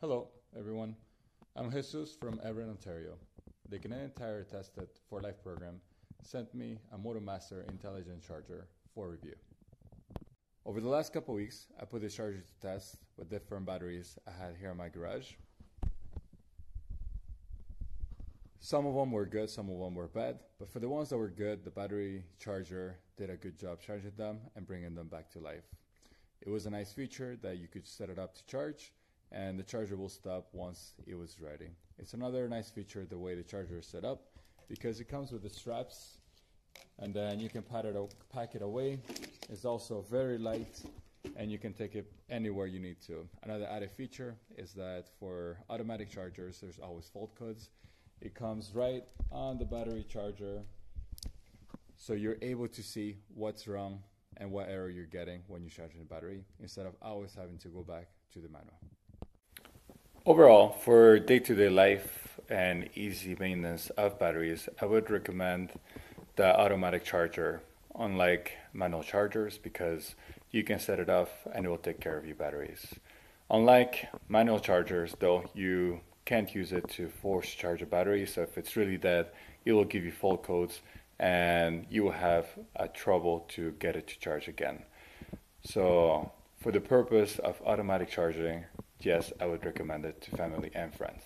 Hello, everyone. I'm Jesús from Everett, Ontario. The Canadian Tire Tested for Life program sent me a MotoMaster Intelligent Charger for review. Over the last couple weeks, I put this charger to test with different batteries I had here in my garage. Some of them were good, some of them were bad, but for the ones that were good, the battery charger did a good job charging them and bringing them back to life. It was a nice feature that you could set it up to charge and the charger will stop once it was ready. It's another nice feature the way the charger is set up because it comes with the straps and then you can pack it, pack it away. It's also very light and you can take it anywhere you need to. Another added feature is that for automatic chargers, there's always fault codes. It comes right on the battery charger so you're able to see what's wrong and what error you're getting when you're charging the battery instead of always having to go back to the manual. Overall, for day-to-day life and easy maintenance of batteries, I would recommend the automatic charger, unlike manual chargers, because you can set it off and it will take care of your batteries. Unlike manual chargers, though, you can't use it to force charge a battery. So if it's really dead, it will give you fault codes and you will have a trouble to get it to charge again. So for the purpose of automatic charging, yes, I would recommend it to family and friends.